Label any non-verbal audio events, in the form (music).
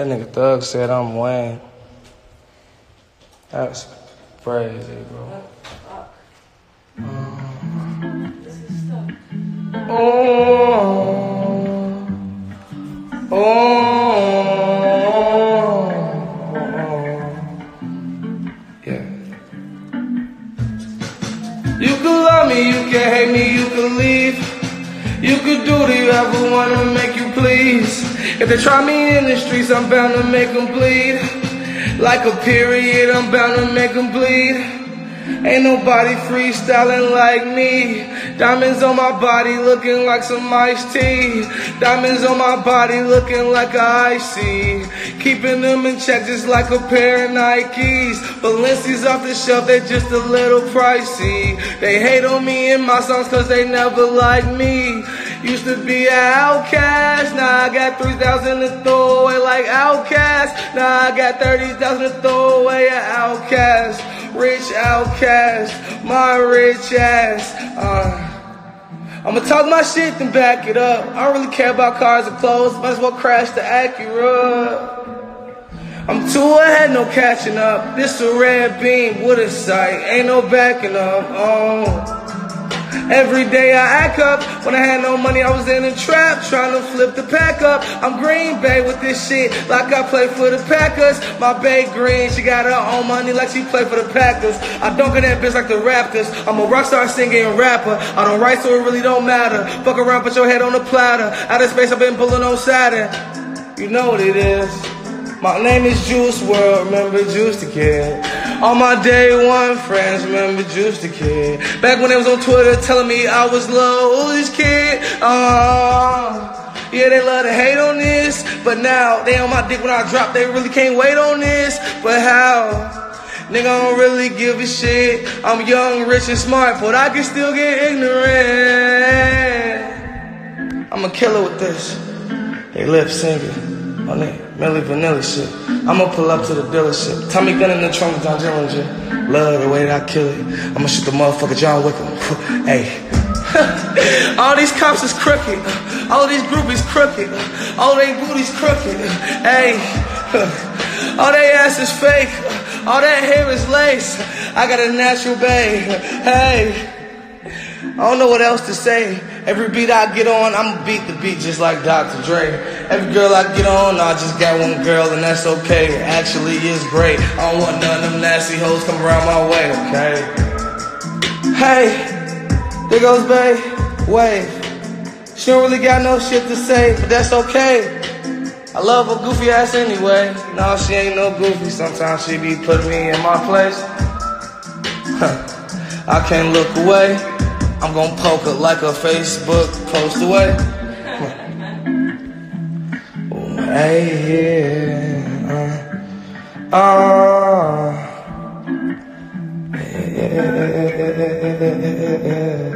That nigga Thug said I'm Wayne. That's crazy, bro. Oh, oh, yeah. You can love me, you can hate me, you can leave. You could do the you ever wanna make you please. If they try me in the streets, I'm bound to make them bleed. Like a period, I'm bound to make them bleed. Ain't nobody freestyling like me. Diamonds on my body looking like some iced tea. Diamonds on my body looking like a icy. Keeping them in check just like a pair of Nikes. Balenci's off the shelf, they're just a little pricey. They hate on me and my songs cause they never like me. Used to be an outcast, now I got 3,000 to throw away like outcast. Now I got 30,000 to throw away an outcast. Rich outcast, my rich ass. Uh, I'ma talk my shit then back it up. I don't really care about cars or clothes, might as well crash the Acura. I'm too ahead, no catching up. This a red beam, what a sight. Ain't no backing up. Oh. Every day I act up. When I had no money, I was in a trap trying to flip the pack up. I'm Green Bay with this shit like I play for the Packers. My Bay Green, she got her own money like she play for the Packers. I don't get that bitch like the Raptors. I'm a rock star singing rapper. I don't write so it really don't matter. Fuck around, put your head on the platter. Out of space, I've been pulling on Saturn. You know what it is. My name is Juice WRLD, remember Juice the Kid. All my day one friends remember Juice the Kid. Back when they was on Twitter telling me I was Lowe's kid. Uh, yeah, they love to hate on this, but now they on my dick when I drop. They really can't wait on this, but how? Nigga, I don't really give a shit. I'm young, rich, and smart, but I can still get ignorant. I'm a killer with this. They lip singing on that Milli Vanilli shit. I'ma pull up to the dealership. Tommy gun in the trunk of John Dillinger. Love the way that I kill it. I'ma shoot the motherfucker John Wickham. (laughs) hey. (laughs) All these cops is crooked. All these groupies crooked. All they booties crooked. Hey. (laughs) All they ass is fake. All that hair is lace. I got a natural bay. Hey. I don't know what else to say. Every beat I get on, I'ma beat the beat just like Dr. Dre. Every girl I get on, I just got one girl and that's okay. Actually, it's great. I don't want none of them nasty hoes come around my way, okay? Hey, there goes Bay, wave. She don't really got no shit to say, but that's okay. I love her goofy ass anyway. No, she ain't no goofy. Sometimes she be putting me in my place. I can't look away. I'm gonna poke her like a Facebook post away. I hear. Uh, uh, yeah.